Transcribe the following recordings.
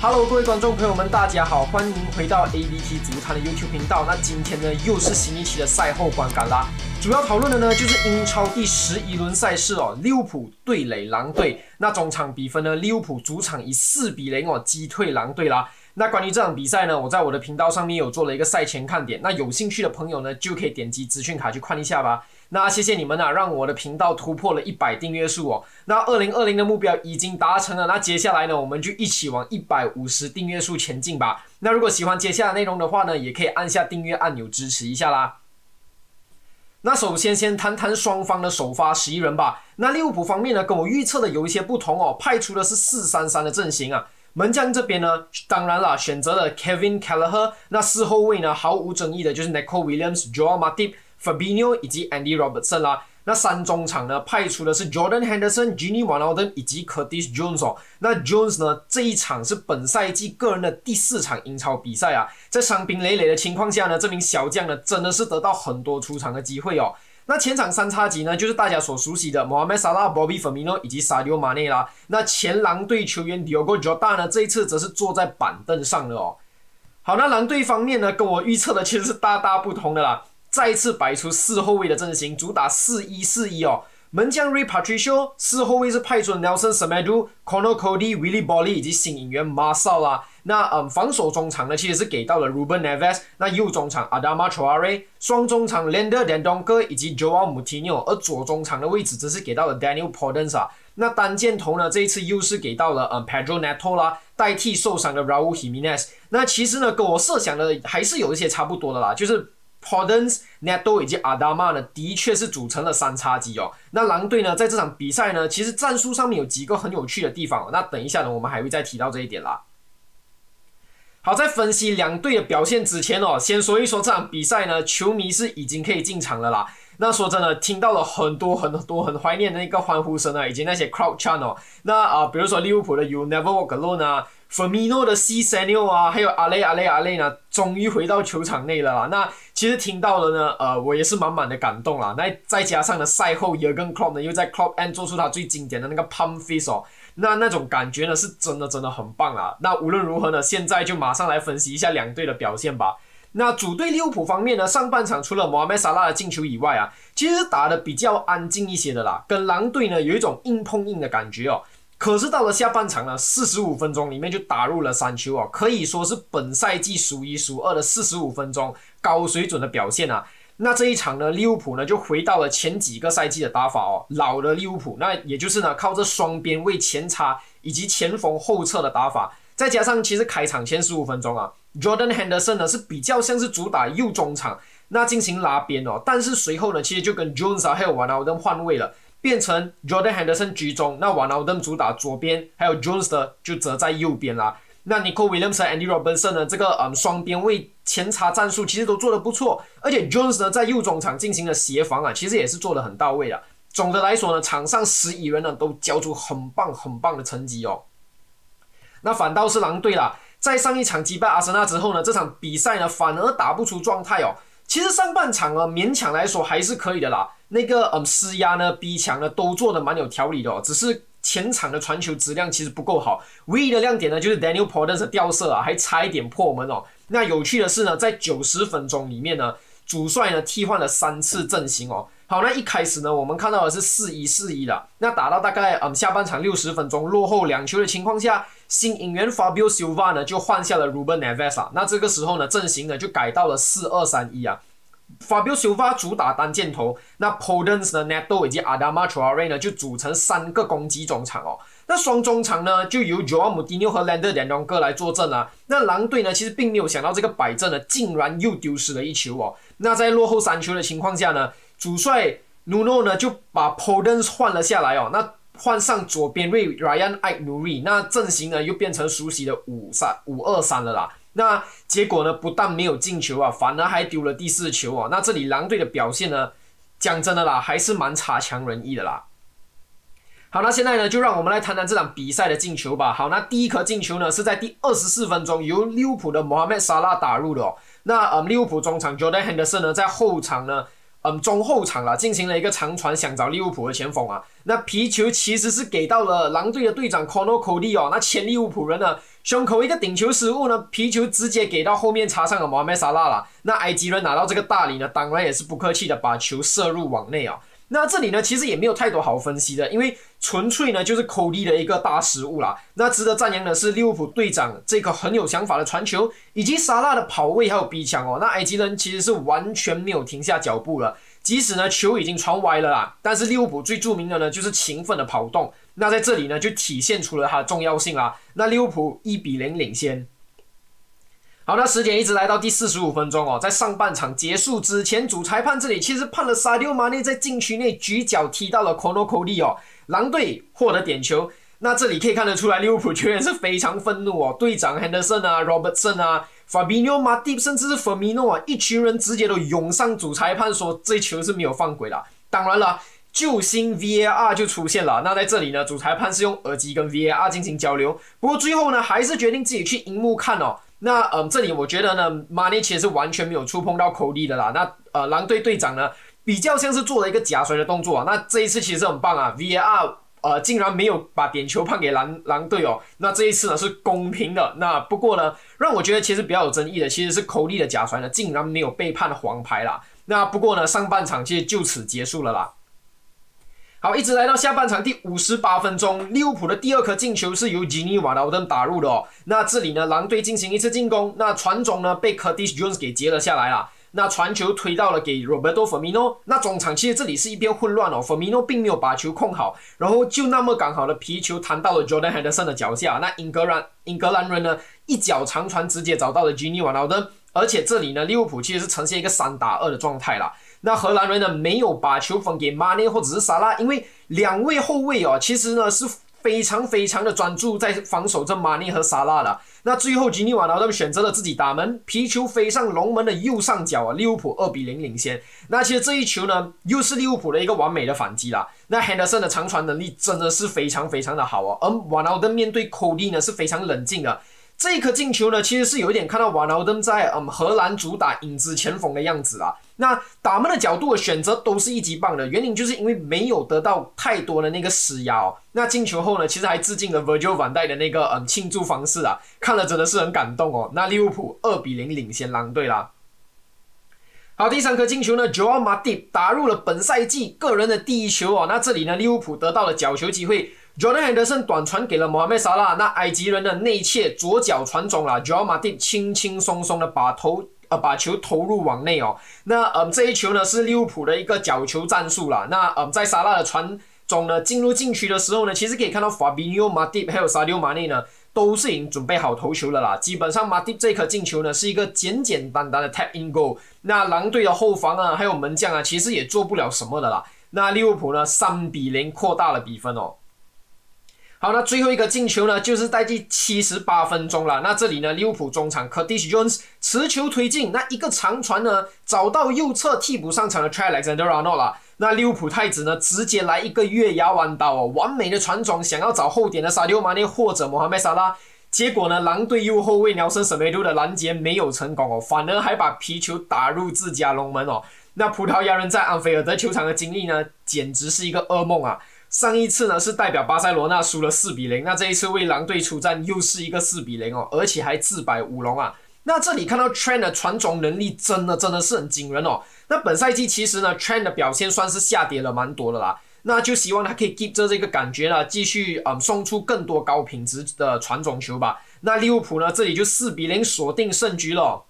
Hello，各位观众朋友们，大家好，欢迎回到 ADT 足坛的 YouTube 频道。那今天呢，又是新一期的赛后观感啦。主要讨论的呢，就是英超第十一轮赛事哦，利物浦对垒狼队。那中场比分呢，利物浦主场以四比零哦击退狼队啦。那关于这场比赛呢，我在我的频道上面有做了一个赛前看点，那有兴趣的朋友呢，就可以点击资讯卡去看一下吧。那谢谢你们啊，让我的频道突破了一百订阅数哦。那二零二零的目标已经达成了，那接下来呢，我们就一起往一百五十订阅数前进吧。那如果喜欢接下来内容的话呢，也可以按下订阅按钮支持一下啦。那首先先谈谈双方的首发十一人吧。那利物浦方面呢，跟我预测的有一些不同哦，派出的是四三三的阵型啊。门将这边呢，当然了，选择了 Kevin Kelleher。那四后卫呢，毫无争议的就是 Nicole Williams、Joel Matip、Fabinho 以及 Andy Robertson 啦。那三中场呢，派出的是 Jordan Henderson、Gini Wijnaldum 以及 Curtis Jones 哦。那 Jones 呢，这一场是本赛季个人的第四场英超比赛啊，在伤兵累累的情况下呢，这名小将呢，真的是得到很多出场的机会哦。那前场三叉戟呢，就是大家所熟悉的 Mohamed Salah、Bobby Firmino 以及 Sadio Mane 啦。那前狼队球员 Diogo Jota 呢，这一次则是坐在板凳上的哦。好，那狼队方面呢，跟我预测的其实是大大不同的啦。再次摆出四后卫的阵型，主打四一四一哦。门将 Ray Patricio，四后卫是派出 Nelson Semedo、Conor Cody、Willie Bolly 以及新引援 Marcel 啦。那嗯，防守中场呢，其实是给到了 Ruben Neves。那右中场 Adama Traore，双中场 Lander Dendoncker 以及 Joao m u t i n o 而左中场的位置则是给到了 Daniel Podence 啊。那单箭头呢，这一次又是给到了嗯 Pedro Neto 啦，代替受伤的 Raul Jimenez。那其实呢，跟我设想的还是有一些差不多的啦，就是。Podens、Neto 以及 Adama 呢，的确是组成了三叉戟哦。那狼队呢，在这场比赛呢，其实战术上面有几个很有趣的地方哦。那等一下呢，我们还会再提到这一点啦。好，在分析两队的表现之前哦，先说一说这场比赛呢，球迷是已经可以进场了啦。那说真的，听到了很多很多很怀念的一个欢呼声啊，以及那些 crowd chant 那啊，比如说利物浦的 You Never Walk Alone 啊。Firmino 的 C s a n i o 啊，还有阿雷阿雷阿雷呢，终于回到球场内了啦。那其实听到了呢，呃，我也是满满的感动啦。那再加上呢，赛后 Jurgen Klopp 呢又在 Klopp and 做出他最经典的那个 Pump Fist 哦，那那种感觉呢是真的真的很棒啦。那无论如何呢，现在就马上来分析一下两队的表现吧。那主队利物浦方面呢，上半场除了 Mohamed Salah 的进球以外啊，其实打的比较安静一些的啦，跟狼队呢有一种硬碰硬的感觉哦。可是到了下半场呢，四十五分钟里面就打入了三球哦，可以说是本赛季数一数二的四十五分钟高水准的表现啊。那这一场呢，利物浦呢就回到了前几个赛季的打法哦，老的利物浦，那也就是呢靠着双边位前插以及前锋后撤的打法，再加上其实开场前十五分钟啊，Jordan Henderson 呢是比较像是主打右中场那进行拉边哦，但是随后呢其实就跟 Jones 还有 w a n a l d 换位了。变成 Jordan Henderson 居中，那 w a n a l d 主打左边，还有 Jones 的就则在右边啦。那 Nicole Williams 和 Andy Robertson 呢？这个嗯双边位前插战术其实都做得不错，而且 Jones 呢在右中场进行了协防啊，其实也是做得很到位的。总的来说呢，场上十一人呢都交出很棒很棒的成绩哦。那反倒是狼队啦，在上一场击败阿森纳之后呢，这场比赛呢反而打不出状态哦。其实上半场啊，勉强来说还是可以的啦。那个嗯，施压呢、逼抢呢，都做的蛮有条理的哦。只是前场的传球质量其实不够好。唯一的亮点呢，就是 Daniel Porter 的掉色啊，还差一点破门哦。那有趣的是呢，在九十分钟里面呢，主帅呢替换了三次阵型哦。好，那一开始呢，我们看到的是四一四一的。那打到大概嗯下半场六十分钟，落后两球的情况下，新引援 Fabio Silva 呢就换下了 Ruben Neves 啊。那这个时候呢，阵型呢就改到了四二三一啊。Fabio Silva 主打单箭头，那 Podence 呢，Neto 以及 Adama t r a r e 呢就组成三个攻击中场哦。那双中场呢就由 Joao Moutinho 和 Lander 两两个来坐镇啊。那狼队呢其实并没有想到这个摆阵呢竟然又丢失了一球哦。那在落后三球的情况下呢，主帅 Nuno 呢就把 Podence 换了下来哦。那换上左边卫 Ryan a n u r i 那阵型呢又变成熟悉的五三五二三了啦。那结果呢？不但没有进球啊，反而还丢了第四球啊。那这里狼队的表现呢？讲真的啦，还是蛮差强人意的啦。好，那现在呢，就让我们来谈谈这场比赛的进球吧。好，那第一颗进球呢，是在第二十四分钟由利物浦的 Mohamed Salah 打入的。哦。那呃，利物浦中场 Jordan Henderson 呢，在后场呢。嗯中后场啦，进行了一个长传想找利物浦的前锋啊。那皮球其实是给到了狼队的队长 Conor Cody 哦，那前利物浦人呢胸口一个顶球失误呢，皮球直接给到后面插上了莫梅萨拉了。那埃及人拿到这个大礼呢，当然也是不客气的把球射入网内啊。那这里呢，其实也没有太多好分析的，因为纯粹呢就是 Cody 的一个大失误啦。那值得赞扬的是利物浦队长这个很有想法的传球，以及沙拉的跑位还有逼抢哦。那埃及人其实是完全没有停下脚步了。即使呢球已经传歪了啦，但是利物浦最著名的呢就是勤奋的跑动，那在这里呢就体现出了它的重要性啦。那利物浦一比零领先。好，那时间一直来到第四十五分钟哦，在上半场结束之前，主裁判这里其实判了沙迪奥马内在禁区内举脚踢到了 Conor Cody 哦，狼队获得点球。那这里可以看得出来，利物浦球员是非常愤怒哦，队长 Henderson 啊，Robertson 啊。Fabino、Matip，甚至是 Firmino 啊，一群人直接都涌上主裁判说这球是没有犯规的。当然了，救星 VAR 就出现了。那在这里呢，主裁判是用耳机跟 VAR 进行交流。不过最后呢，还是决定自己去荧幕看哦。那嗯，这里我觉得呢，马内其实是完全没有触碰到口力的啦。那呃，狼队队长呢，比较像是做了一个假摔的动作啊。那这一次其实很棒啊，VAR。呃，竟然没有把点球判给狼狼队哦，那这一次呢是公平的。那不过呢，让我觉得其实比较有争议的，其实是口利的假摔呢，竟然没有被判黄牌啦。那不过呢，上半场其实就此结束了啦。好，一直来到下半场第五十八分钟，利物浦的第二颗进球是由吉尼瓦劳登打入的哦。那这里呢，狼队进行一次进攻，那传中呢被 Curtis Jones 给接了下来了。那传球推到了给 Roberto Firmino，那中场其实这里是一片混乱哦，Firmino 并没有把球控好，然后就那么刚好的皮球弹到了 Jordan Henderson 的脚下，那英格兰英格兰人呢一脚长传直接找到了 Gini 瓦劳登，而且这里呢利物浦其实是呈现一个三打二的状态啦。那荷兰人呢没有把球分给马内或者是萨拉，因为两位后卫哦其实呢是。非常非常的专注在防守着马尼和萨拉了。那最后吉尼瓦劳他们选择了自己打门，皮球飞上龙门的右上角啊，利物浦二比零领先。那其实这一球呢，又是利物浦的一个完美的反击啦。那 Henderson 的长传能力真的是非常非常的好哦，而瓦劳登面对 c o d y 呢是非常冷静的。这一颗进球呢，其实是有一点看到瓦劳登在嗯荷兰主打影子前锋的样子啊。那打门的角度的选择都是一级棒的，原因就是因为没有得到太多的那个施压哦。那进球后呢，其实还致敬了 Virgil van Dijk 的那个嗯庆祝方式啊，看了真的是很感动哦。那利物浦二比零领先狼队啦。好，第三颗进球呢，Joao Matip 打入了本赛季个人的第一球哦。那这里呢，利物浦得到了角球机会。Jordan Henderson 短传给了莫哈梅萨拉，那埃及人的内切左脚传中了，Joao Matip 轻轻松松的把头呃把球投入网内哦。那嗯这一球呢是利物浦的一个角球战术啦。那嗯在萨拉的传中呢进入禁区的时候呢，其实可以看到 Fabinho Matip 还有 Sadio Mane 呢都是已经准备好投球了啦。基本上马蒂这颗进球呢是一个简简单单的 tap in goal。那狼队的后防啊还有门将啊其实也做不了什么的啦。那利物浦呢三比零扩大了比分哦。好，那最后一个进球呢，就是在第七十八分钟了。那这里呢，利物浦中场 Curtis Jones 持球推进，那一个长传呢，找到右侧替补上场的 Trey Alexander-Arnold 了。那利物浦太子呢，直接来一个月牙弯刀哦，完美的传中，想要找后点的萨迪奥马内或者摩哈梅萨拉。结果呢，狼队右后卫鸟森舍梅杜的拦截没有成功哦，反而还把皮球打入自家龙门哦。那葡萄牙人在安菲尔德球场的经历呢，简直是一个噩梦啊。上一次呢是代表巴塞罗那输了四比零，那这一次为狼队出战又是一个四比零哦，而且还自摆乌龙啊。那这里看到 Trent 的传中能力真的真的是很惊人哦。那本赛季其实呢 Trent 的表现算是下跌了蛮多的啦，那就希望他可以 keep 着这个感觉呢，继续嗯送出更多高品质的传中球吧。那利物浦呢这里就四比零锁定胜局了。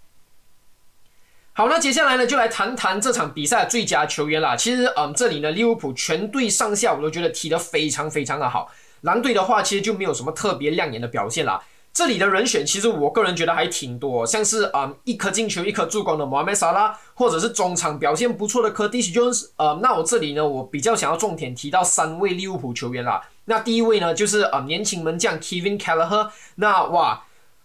好，那接下来呢，就来谈谈这场比赛的最佳球员啦。其实，嗯，这里呢，利物浦全队上下我都觉得踢得非常非常的好。狼队的话，其实就没有什么特别亮眼的表现啦。这里的人选，其实我个人觉得还挺多，像是嗯一颗进球、一颗助攻的莫哈梅萨拉，或者是中场表现不错的 Curtis Jones。呃，那我这里呢，我比较想要重点提到三位利物浦球员啦。那第一位呢，就是呃年轻门将 Kevin Kelleher。那哇，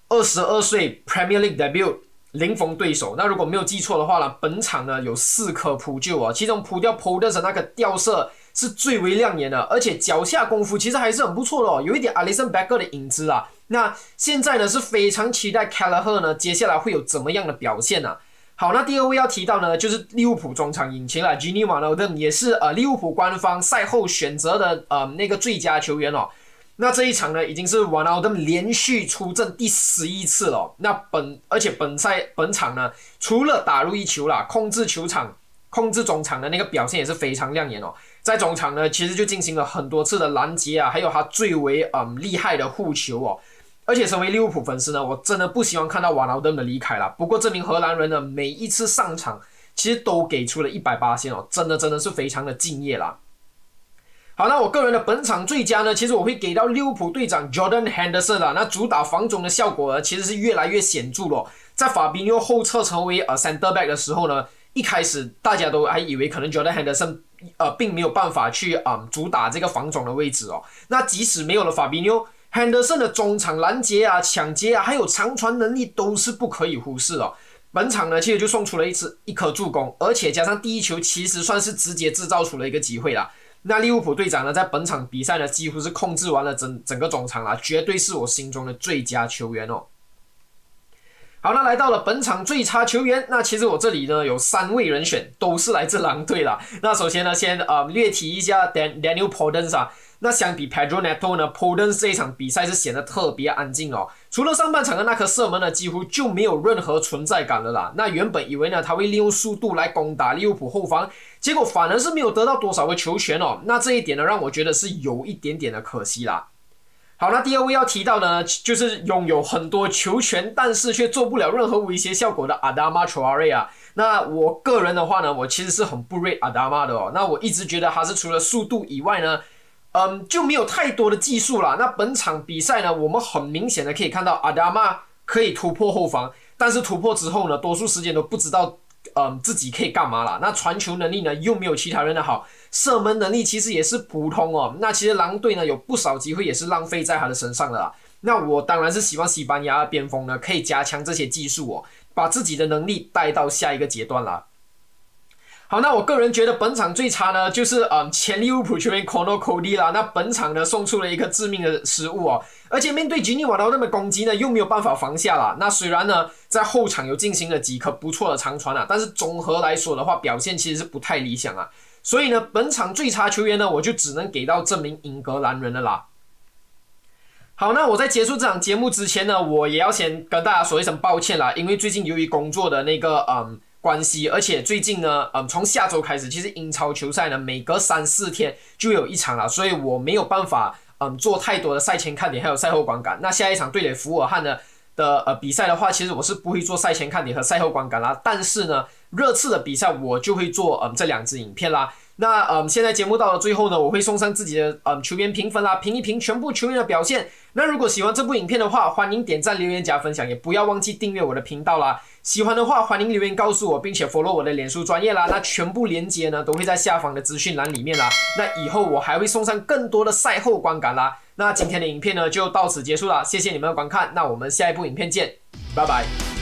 二十二岁 Premier League debut。零逢对手，那如果没有记错的话呢，本场呢有四颗扑救啊，其中扑掉 p o d e r 那个吊射是最为亮眼的，而且脚下功夫其实还是很不错的哦，有一点 Alison Becker 的影子啊。那现在呢是非常期待 c a l l e h e r 呢接下来会有怎么样的表现呢？好，那第二位要提到呢，就是利物浦中场引擎了，Gini w a n a l d m 也是呃利物浦官方赛后选择的呃那个最佳球员哦。那这一场呢，已经是瓦纳奥登连续出阵第十一次了。那本而且本赛本场呢，除了打入一球啦，控制球场、控制中场的那个表现也是非常亮眼哦。在中场呢，其实就进行了很多次的拦截啊，还有他最为嗯厉害的护球哦。而且身为利物浦粉丝呢，我真的不希望看到瓦纳奥登的离开了。不过这名荷兰人呢，每一次上场其实都给出了一百八线哦，真的真的是非常的敬业啦。好，那我个人的本场最佳呢，其实我会给到利物浦队长 Jordan Henderson 啦。那主打防中的效果呢，其实是越来越显著了。在法比纽后撤成为呃 center back 的时候呢，一开始大家都还以为可能 Jordan Henderson 呃并没有办法去啊主打这个防中的位置哦。那即使没有了法比纽。Henderson 的中场拦截啊、抢劫啊，还有长传能力都是不可以忽视的。本场呢，其实就送出了一次一颗助攻，而且加上第一球，其实算是直接制造出了一个机会了。那利物浦队长呢，在本场比赛呢，几乎是控制完了整整个中场了，绝对是我心中的最佳球员哦。好，那来到了本场最差球员，那其实我这里呢有三位人选，都是来自狼队了。那首先呢，先呃略提一下 Daniel Podenc 啊。那相比 Pedro Neto 呢，Poden 这一场比赛是显得特别安静哦。除了上半场的那颗射门呢，几乎就没有任何存在感了啦。那原本以为呢，他会利用速度来攻打利物浦后防，结果反而是没有得到多少个球权哦。那这一点呢，让我觉得是有一点点的可惜啦。好，那第二位要提到的呢，就是拥有很多球权，但是却做不了任何威胁效果的 Adama Traore 啊。那我个人的话呢，我其实是很不 rate Adama 的哦。那我一直觉得他是除了速度以外呢。嗯，就没有太多的技术了。那本场比赛呢，我们很明显的可以看到阿达玛可以突破后防，但是突破之后呢，多数时间都不知道，嗯，自己可以干嘛了。那传球能力呢，又没有其他人的好，射门能力其实也是普通哦。那其实狼队呢，有不少机会也是浪费在他的身上了。那我当然是希望西班牙的边锋呢，可以加强这些技术哦，把自己的能力带到下一个阶段了。好，那我个人觉得本场最差呢，就是嗯前利物浦球员 Conor Cody 啦。那本场呢送出了一个致命的失误哦，而且面对吉尼瓦的那么攻击呢，又没有办法防下了。那虽然呢在后场有进行了几颗不错的长传啊，但是综合来说的话，表现其实是不太理想啊。所以呢，本场最差球员呢，我就只能给到这名英格兰人了啦。好，那我在结束这场节目之前呢，我也要先跟大家说一声抱歉啦，因为最近由于工作的那个嗯。关系，而且最近呢，嗯，从下周开始，其实英超球赛呢，每隔三四天就有一场了，所以我没有办法，嗯，做太多的赛前看点还有赛后观感。那下一场对垒福尔汉的的呃比赛的话，其实我是不会做赛前看点和赛后观感啦，但是呢，热刺的比赛我就会做嗯这两支影片啦。那嗯，现在节目到了最后呢，我会送上自己的嗯球员评分啦，评一评全部球员的表现。那如果喜欢这部影片的话，欢迎点赞、留言、加分享，也不要忘记订阅我的频道啦。喜欢的话，欢迎留言告诉我，并且 follow 我的脸书专业啦。那全部链接呢，都会在下方的资讯栏里面啦。那以后我还会送上更多的赛后观感啦。那今天的影片呢，就到此结束了，谢谢你们的观看。那我们下一部影片见，拜拜。